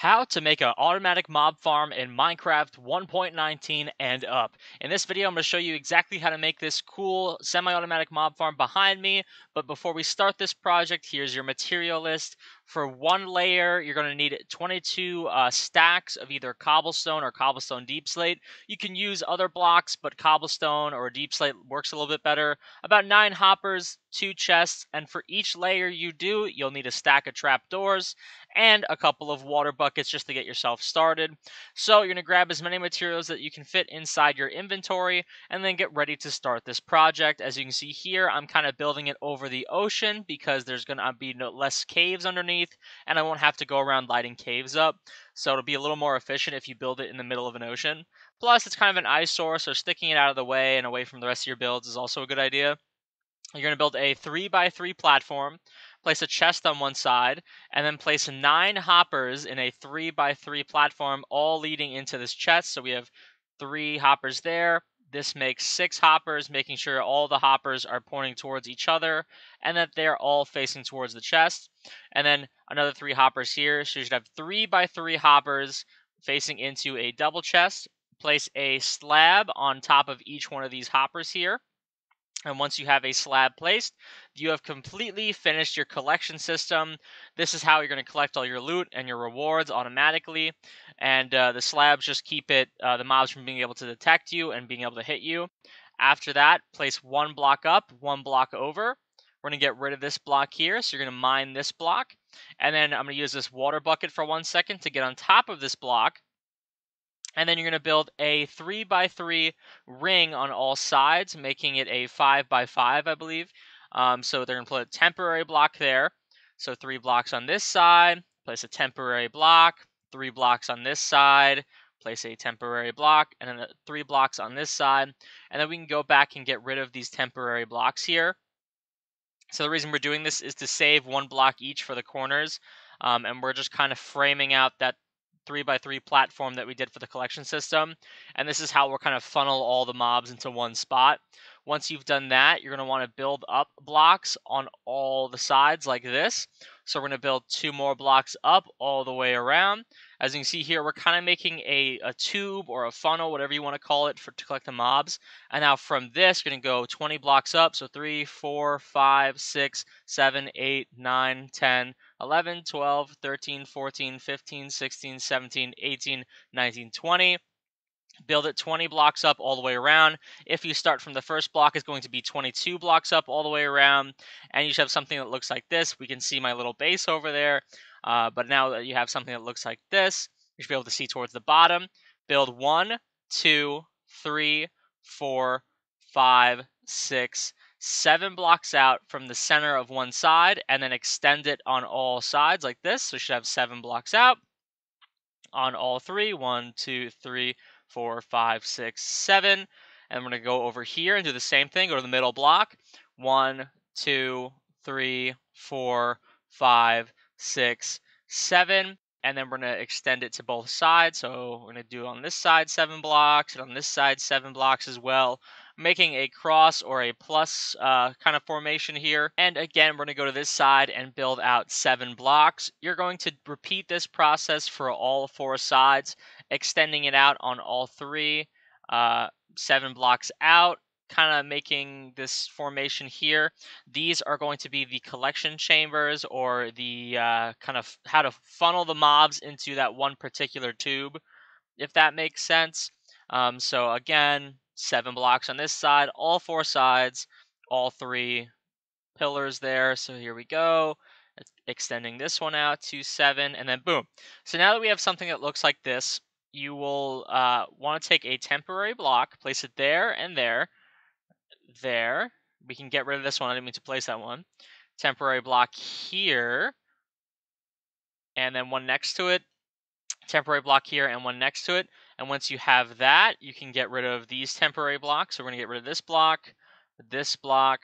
How to make an automatic mob farm in Minecraft 1.19 and up. In this video, I'm going to show you exactly how to make this cool semi-automatic mob farm behind me. But before we start this project, here's your material list. For one layer, you're going to need 22 uh, stacks of either cobblestone or cobblestone deepslate. You can use other blocks, but cobblestone or deepslate works a little bit better. About nine hoppers, two chests, and for each layer you do, you'll need a stack of trapdoors and a couple of water buckets just to get yourself started. So you're going to grab as many materials that you can fit inside your inventory and then get ready to start this project. As you can see here, I'm kind of building it over the ocean because there's going to be no less caves underneath underneath, and I won't have to go around lighting caves up. So it'll be a little more efficient if you build it in the middle of an ocean. Plus, it's kind of an eyesore, so sticking it out of the way and away from the rest of your builds is also a good idea. You're going to build a 3x3 platform, place a chest on one side, and then place nine hoppers in a 3x3 platform, all leading into this chest. So we have three hoppers there, this makes six hoppers, making sure all the hoppers are pointing towards each other and that they're all facing towards the chest. And then another three hoppers here. So you should have three by three hoppers facing into a double chest. Place a slab on top of each one of these hoppers here. And once you have a slab placed, you have completely finished your collection system. This is how you're going to collect all your loot and your rewards automatically. And uh, the slabs just keep it, uh, the mobs from being able to detect you and being able to hit you. After that, place one block up, one block over. We're going to get rid of this block here. So you're going to mine this block. And then I'm going to use this water bucket for one second to get on top of this block. And then you're going to build a 3 by 3 ring on all sides, making it a 5 by 5 I believe. Um, so they're going to put a temporary block there. So three blocks on this side, place a temporary block, three blocks on this side, place a temporary block, and then three blocks on this side. And then we can go back and get rid of these temporary blocks here. So the reason we're doing this is to save one block each for the corners. Um, and we're just kind of framing out that three by three platform that we did for the collection system. And this is how we're kind of funnel all the mobs into one spot. Once you've done that, you're going to want to build up blocks on all the sides like this. So we're going to build two more blocks up all the way around. As you can see here, we're kind of making a, a tube or a funnel, whatever you want to call it, for to collect the mobs. And now from this, we're going to go 20 blocks up. So 3, 4, 5, 6, 7, 8, 9, 10, 11, 12, 13, 14, 15, 16, 17, 18, 19, 20 build it 20 blocks up all the way around. If you start from the first block, it's going to be 22 blocks up all the way around. And you should have something that looks like this. We can see my little base over there. Uh, but now that you have something that looks like this, you should be able to see towards the bottom. Build one, two, three, four, five, six, seven blocks out from the center of one side and then extend it on all sides like this. So we should have seven blocks out on all three. One, two, three, four, five, six, seven. And we're going to go over here and do the same thing. Go to the middle block. One, two, three, four, five, six, seven. And then we're going to extend it to both sides. So we're going to do on this side seven blocks and on this side seven blocks as well making a cross or a plus uh, kind of formation here. And again, we're going to go to this side and build out seven blocks. You're going to repeat this process for all four sides, extending it out on all three, uh, seven blocks out, kind of making this formation here. These are going to be the collection chambers or the uh, kind of how to funnel the mobs into that one particular tube, if that makes sense. Um, so again, seven blocks on this side, all four sides, all three pillars there. So here we go, extending this one out to seven, and then boom. So now that we have something that looks like this, you will uh, want to take a temporary block, place it there and there, there. We can get rid of this one. I didn't mean to place that one. Temporary block here, and then one next to it. Temporary block here and one next to it. And once you have that, you can get rid of these temporary blocks. So we're going to get rid of this block, this block,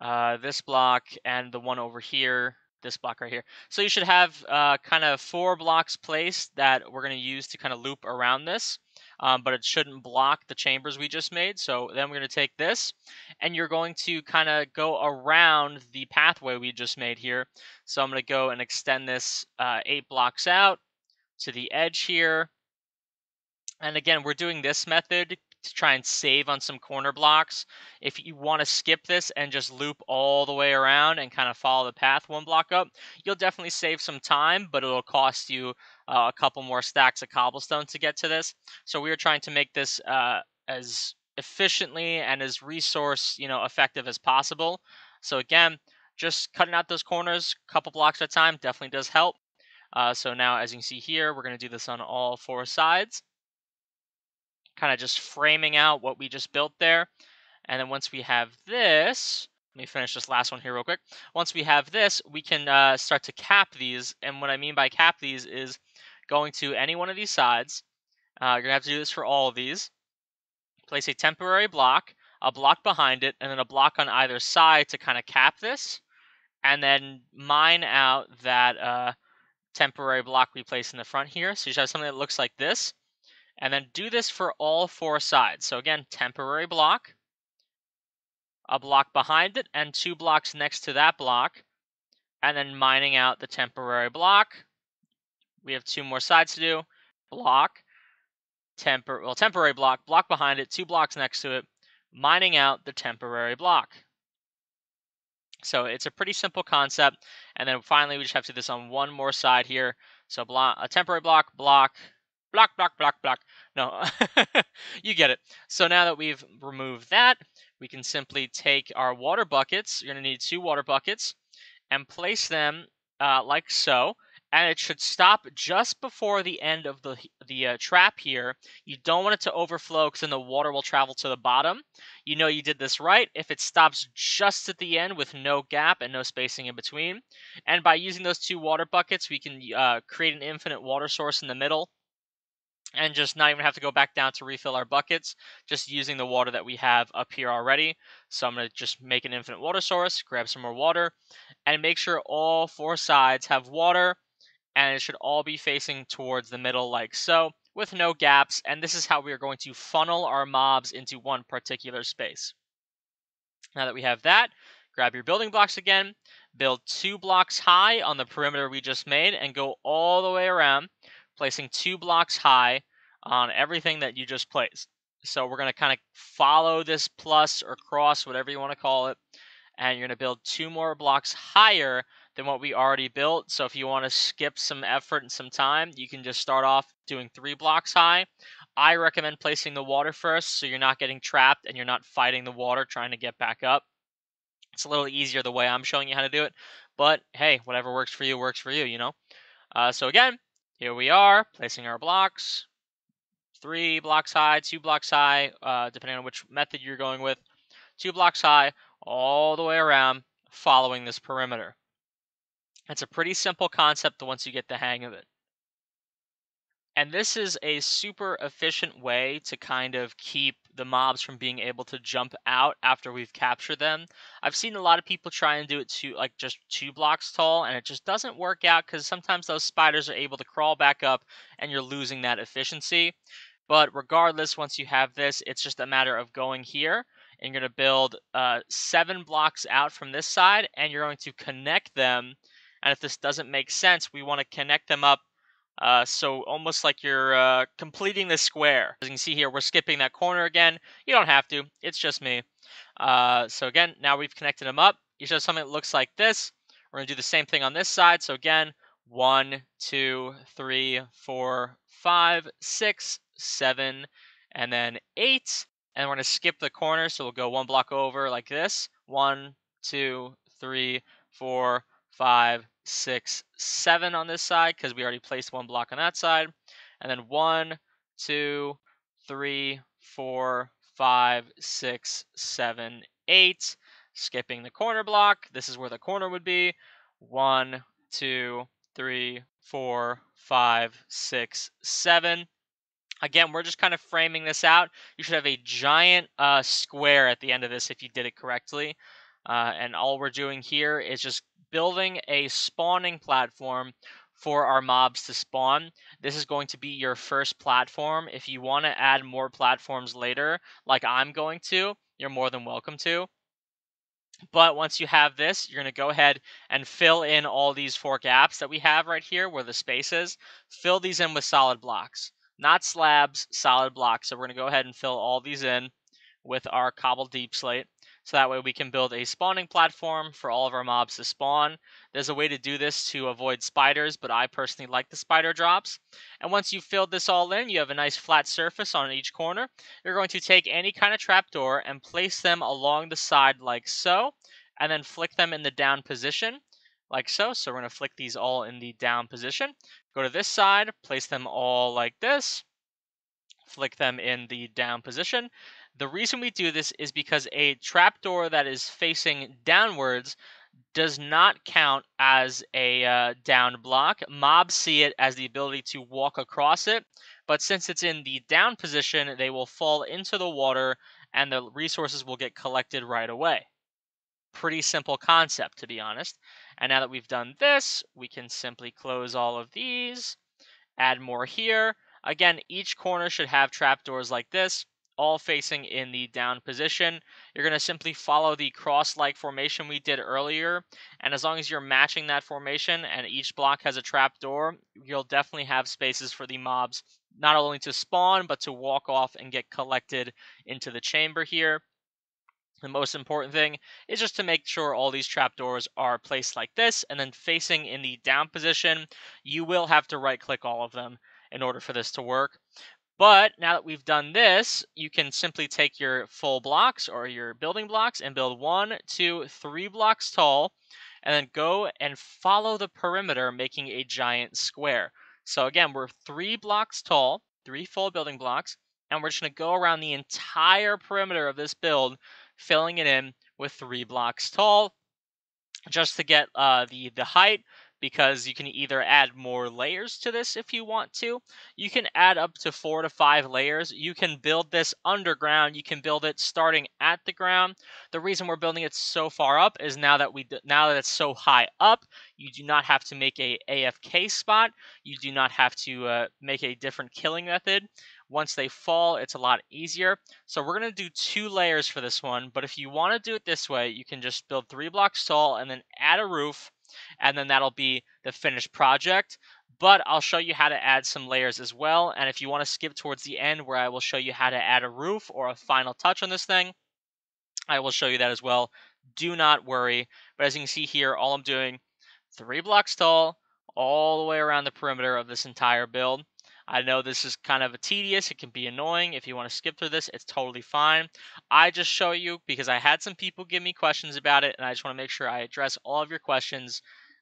uh, this block, and the one over here, this block right here. So you should have uh, kind of four blocks placed that we're going to use to kind of loop around this. Um, but it shouldn't block the chambers we just made. So then we're going to take this and you're going to kind of go around the pathway we just made here. So I'm going to go and extend this uh, eight blocks out to the edge here. And again, we're doing this method to try and save on some corner blocks. If you want to skip this and just loop all the way around and kind of follow the path one block up, you'll definitely save some time, but it'll cost you uh, a couple more stacks of cobblestone to get to this. So we are trying to make this uh, as efficiently and as resource you know effective as possible. So again, just cutting out those corners a couple blocks at a time definitely does help. Uh, so now as you can see here, we're going to do this on all four sides kind of just framing out what we just built there. And then once we have this, let me finish this last one here real quick. Once we have this, we can uh, start to cap these. And what I mean by cap these is going to any one of these sides. Uh, you're going to have to do this for all of these. Place a temporary block, a block behind it, and then a block on either side to kind of cap this. And then mine out that uh, temporary block we place in the front here. So you should have something that looks like this. And then do this for all four sides. So again, temporary block, a block behind it, and two blocks next to that block. And then mining out the temporary block. We have two more sides to do. Block, tempor well, temporary block, block behind it, two blocks next to it, mining out the temporary block. So it's a pretty simple concept. And then finally, we just have to do this on one more side here. So block, a temporary block, block, block, block, block, block. No, you get it. So now that we've removed that, we can simply take our water buckets. You're going to need two water buckets and place them uh, like so. And it should stop just before the end of the, the uh, trap here. You don't want it to overflow because then the water will travel to the bottom. You know you did this right if it stops just at the end with no gap and no spacing in between. And by using those two water buckets, we can uh, create an infinite water source in the middle and just not even have to go back down to refill our buckets, just using the water that we have up here already. So I'm going to just make an infinite water source, grab some more water, and make sure all four sides have water, and it should all be facing towards the middle like so, with no gaps, and this is how we are going to funnel our mobs into one particular space. Now that we have that, grab your building blocks again, build two blocks high on the perimeter we just made, and go all the way around placing two blocks high on everything that you just placed. So we're going to kind of follow this plus or cross, whatever you want to call it, and you're going to build two more blocks higher than what we already built. So if you want to skip some effort and some time, you can just start off doing three blocks high. I recommend placing the water first so you're not getting trapped and you're not fighting the water trying to get back up. It's a little easier the way I'm showing you how to do it, but hey, whatever works for you works for you, you know? Uh, so again, here we are, placing our blocks. Three blocks high, two blocks high, uh, depending on which method you're going with. Two blocks high, all the way around, following this perimeter. It's a pretty simple concept once you get the hang of it. And this is a super efficient way to kind of keep the mobs from being able to jump out after we've captured them. I've seen a lot of people try and do it to like just two blocks tall and it just doesn't work out because sometimes those spiders are able to crawl back up and you're losing that efficiency. But regardless, once you have this, it's just a matter of going here and you're going to build uh, seven blocks out from this side and you're going to connect them. And if this doesn't make sense, we want to connect them up uh, so almost like you're uh, completing the square. As you can see here, we're skipping that corner again. You don't have to. It's just me. Uh, so again, now we've connected them up. You show something that looks like this. We're going to do the same thing on this side. So again, one, two, three, four, five, six, seven, and then eight. And we're going to skip the corner. So we'll go one block over like this. One, two, three, four, five, six, seven on this side because we already placed one block on that side. And then one, two, three, four, five, six, seven, eight. Skipping the corner block. This is where the corner would be. One, two, three, four, five, six, seven. Again, we're just kind of framing this out. You should have a giant uh, square at the end of this if you did it correctly. Uh, and all we're doing here is just building a spawning platform for our mobs to spawn. This is going to be your first platform. If you want to add more platforms later, like I'm going to, you're more than welcome to. But once you have this, you're going to go ahead and fill in all these four gaps that we have right here where the space is. Fill these in with solid blocks, not slabs, solid blocks. So we're going to go ahead and fill all these in with our cobbled deepslate. So that way we can build a spawning platform for all of our mobs to spawn. There's a way to do this to avoid spiders, but I personally like the spider drops. And once you've filled this all in, you have a nice flat surface on each corner. You're going to take any kind of trapdoor and place them along the side like so, and then flick them in the down position like so. So we're going to flick these all in the down position. Go to this side, place them all like this, flick them in the down position. The reason we do this is because a trapdoor that is facing downwards does not count as a uh, down block. Mobs see it as the ability to walk across it, but since it's in the down position, they will fall into the water and the resources will get collected right away. Pretty simple concept, to be honest. And now that we've done this, we can simply close all of these, add more here. Again, each corner should have trapdoors like this all facing in the down position. You're going to simply follow the cross-like formation we did earlier, and as long as you're matching that formation and each block has a trap door, you'll definitely have spaces for the mobs not only to spawn, but to walk off and get collected into the chamber here. The most important thing is just to make sure all these trapdoors are placed like this, and then facing in the down position, you will have to right click all of them in order for this to work. But now that we've done this, you can simply take your full blocks or your building blocks and build one, two, three blocks tall, and then go and follow the perimeter, making a giant square. So again, we're three blocks tall, three full building blocks, and we're just going to go around the entire perimeter of this build, filling it in with three blocks tall, just to get uh, the, the height because you can either add more layers to this if you want to. You can add up to four to five layers. You can build this underground. You can build it starting at the ground. The reason we're building it so far up is now that we now that it's so high up, you do not have to make a AFK spot. You do not have to uh, make a different killing method. Once they fall, it's a lot easier. So we're going to do two layers for this one, but if you want to do it this way, you can just build three blocks tall and then add a roof and then that'll be the finished project. But I'll show you how to add some layers as well. And if you want to skip towards the end where I will show you how to add a roof or a final touch on this thing, I will show you that as well. Do not worry. But as you can see here, all I'm doing, three blocks tall, all the way around the perimeter of this entire build. I know this is kind of a tedious, it can be annoying. If you want to skip through this, it's totally fine. I just show you because I had some people give me questions about it, and I just want to make sure I address all of your questions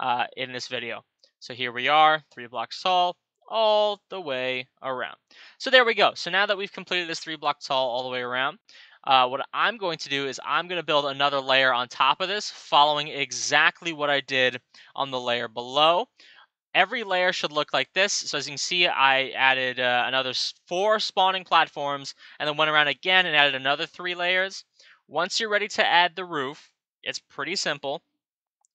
uh, in this video. So here we are, three blocks tall, all the way around. So there we go. So now that we've completed this three block tall all the way around, uh, what I'm going to do is I'm going to build another layer on top of this, following exactly what I did on the layer below. Every layer should look like this. So as you can see, I added uh, another four spawning platforms and then went around again and added another three layers. Once you're ready to add the roof, it's pretty simple.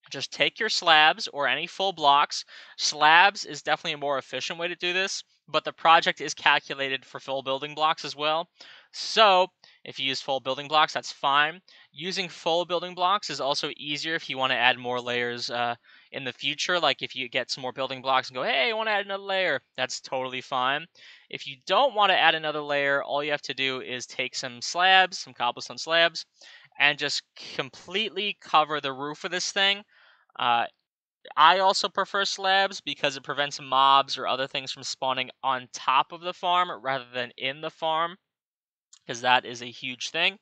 Just take your slabs or any full blocks. Slabs is definitely a more efficient way to do this, but the project is calculated for full building blocks as well. So if you use full building blocks, that's fine. Using full building blocks is also easier if you want to add more layers uh, in the future. Like if you get some more building blocks and go, hey, I want to add another layer, that's totally fine. If you don't want to add another layer, all you have to do is take some slabs, some cobblestone slabs, and just completely cover the roof of this thing. Uh, I also prefer slabs because it prevents mobs or other things from spawning on top of the farm rather than in the farm, because that is a huge thing.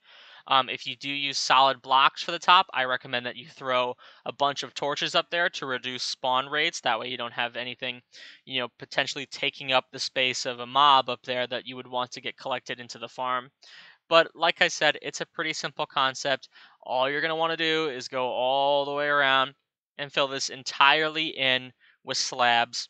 Um, if you do use solid blocks for the top, I recommend that you throw a bunch of torches up there to reduce spawn rates. That way you don't have anything, you know, potentially taking up the space of a mob up there that you would want to get collected into the farm. But like I said, it's a pretty simple concept. All you're going to want to do is go all the way around and fill this entirely in with slabs,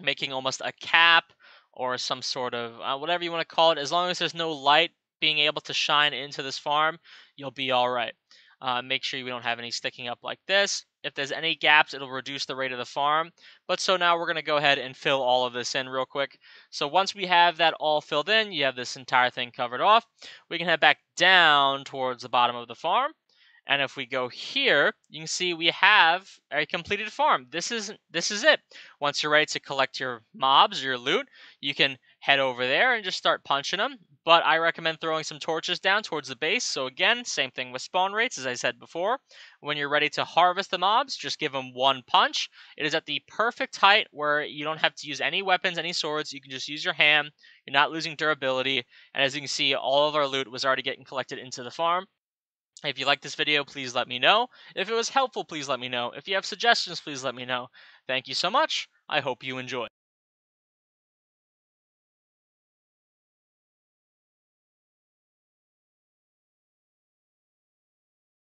making almost a cap or some sort of uh, whatever you want to call it. As long as there's no light being able to shine into this farm, you'll be all right. Uh, make sure we don't have any sticking up like this. If there's any gaps, it'll reduce the rate of the farm. But so now we're going to go ahead and fill all of this in real quick. So once we have that all filled in, you have this entire thing covered off. We can head back down towards the bottom of the farm. And if we go here, you can see we have a completed farm. This is this is it. Once you're ready to collect your mobs your loot, you can head over there and just start punching them. But I recommend throwing some torches down towards the base. So again, same thing with spawn rates as I said before. When you're ready to harvest the mobs, just give them one punch. It is at the perfect height where you don't have to use any weapons, any swords. You can just use your hand. You're not losing durability. And as you can see, all of our loot was already getting collected into the farm. If you like this video, please let me know. If it was helpful, please let me know. If you have suggestions, please let me know. Thank you so much. I hope you enjoy.